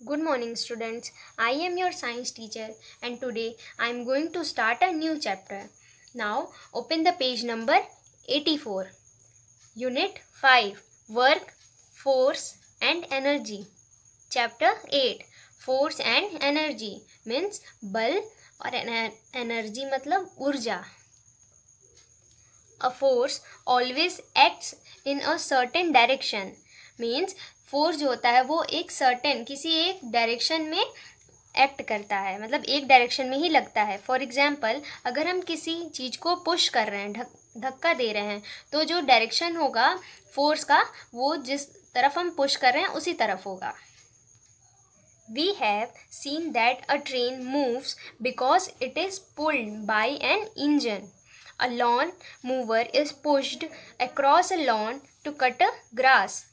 Good morning, students. I am your science teacher, and today I am going to start a new chapter. Now, open the page number 84. Unit 5 Work, Force, and Energy. Chapter 8 Force and Energy means बल और energy मतलब ऊर्जा A force always acts in a certain direction Means force जो होता है वो एक certain किसी एक डायरेक्शन में एक्ट करता है मतलब एक डायरेक्शन में ही लगता है। फॉर एग्ज़ाम्पल अगर हम किसी चीज़ को पुश कर रहे हैं धक्का दे रहे हैं तो जो डायरेक्शन होगा फोर्स का, वो जिस तरफ़ हम पुश कर रहे हैं, उसी तरफ़ होगा। We have seen that a train moves because it is pulled by an engine a lawn mower is pushed across a lawn to cut a grass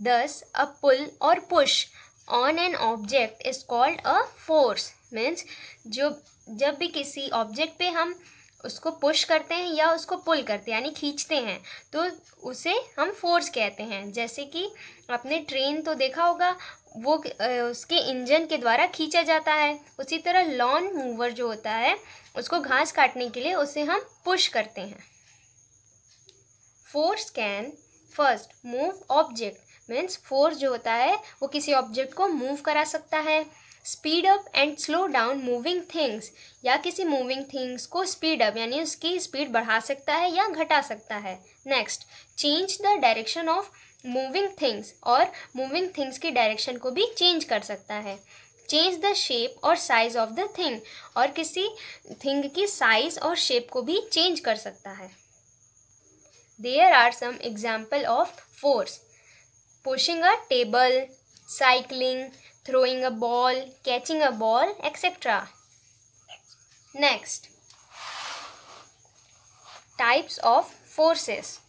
Thus, a pull or push on an object is called a force. Means जो जब भी किसी object पे हम उसको push करते हैं या उसको पुल करते हैं यानी खींचते हैं तो उसे हम फोर्स कहते हैं। जैसे कि आपने ट्रेन तो देखा होगा वो उसके इंजन के द्वारा खींचा जाता है। उसी तरह लॉन मूवर जो होता है उसको घास काटने के लिए उसे हम पुश करते हैं। Force can first move object means force जो होता है, वो किसी ऑब्जेक्ट को मूव करा सकता है। Speed up and slow down moving things या किसी मूविंग थिंग्स को स्पीड अप, यानी उसकी स्पीड बढ़ा सकता है या घटा सकता है। Next, change the direction of moving things और मूविंग थिंग्स की डायरेक्शन को भी चेंज कर सकता है। चेंज द शेप और साइज़ ऑफ़ द थिंग और किसी थिंग की साइज़ और शेप को भी चेंज कर सकता है। There are some example of force. Pushing a table, cycling, throwing a ball, catching a ball, etc. Next, types of forces.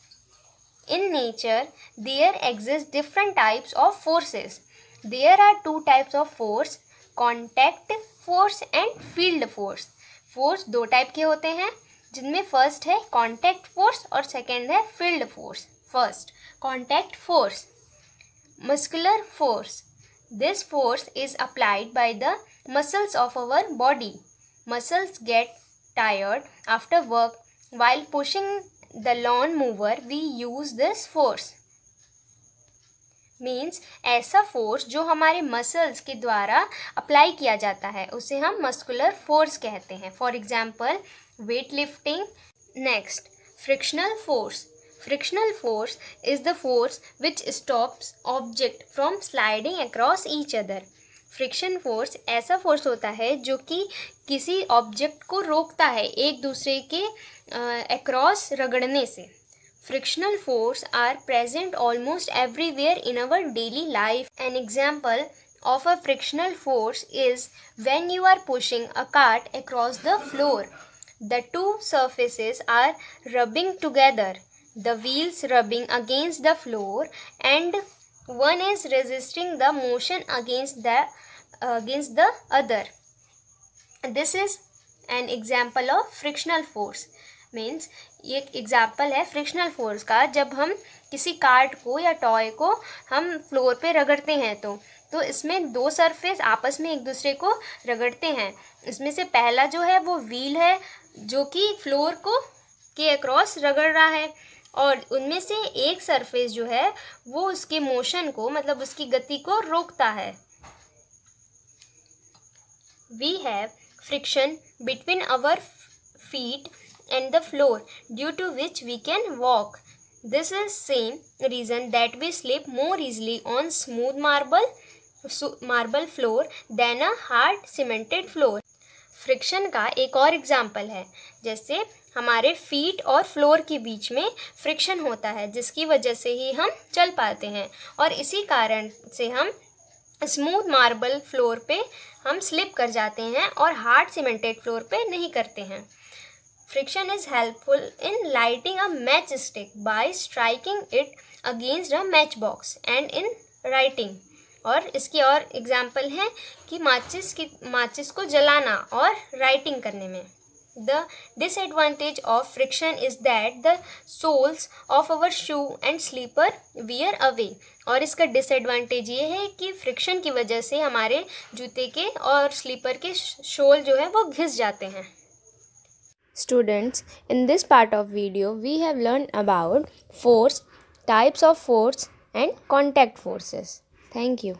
In nature, there exist different types of forces. There are two types of force, contact force and field force. Force दो type के होते हैं जिनमें first है contact force और second है field force first contact force Muscular force. This force is applied by the muscles of our body. Muscles get tired after work. While pushing the lawn mower, we use this force. Means ऐसा force जो हमारे muscles के द्वारा apply किया जाता है उसे हम मस्कुलर फोर्स कहते हैं for example weight lifting next frictional force frictional force is the force which stops object from sliding across each other friction force ऐसा फोर्स होता है जो कि किसी ऑब्जेक्ट को रोकता है एक दूसरे के अक्रॉस रगड़ने से। Frictional force are present almost everywhere in our daily life an example of a frictional force is when you are pushing a cart across the floor the two surfaces are rubbing together the wheels rubbing against the floor and one is resisting the motion against the against the other this is an example of frictional force मीन्स ये एग्ज़ाम्पल है frictional force का जब हम किसी card को या टॉय को हम फ्लोर पे रगड़ते हैं तो तो इसमें दो सरफेस आपस में एक दूसरे को रगड़ते हैं इसमें से पहला जो है वो व्हील है जो कि फ्लोर को के अक्रॉस रगड़ रहा है और उनमें से एक सरफेस जो है, वो उसके मोशन को मतलब उसकी गति को रोकता है। We have friction between our feet and the floor due to which we can walk this is same reason that we slip more easily on smooth marble marble floor than a hard cemented floor friction का एक और example है, जैसे हमारे feet और floor के बीच में friction होता है, जिसकी वजह से ही हम चल पाते हैं। और इसी कारण से हम स्मूथ मार्बल फ्लोर पे हम स्लिप कर जाते हैं और हार्ड सीमेंटेड फ्लोर पे नहीं करते हैं। Friction is helpful in lighting a match stick by striking it against a match box and in writing और इसकी और एग्ज़ाम्पल है कि माचिस की माचिस को जलाना और राइटिंग करने में। The disadvantage of friction is that the soles of our shoe and slipper wear away. और इसका डिसएडवांटेज ये है कि फ्रिक्शन की वजह से हमारे जूते के और स्लीपर के शोल जो है वो घिस जाते हैं Students, in this part of video, we have learned about force, types of force and contact forces. Thank you.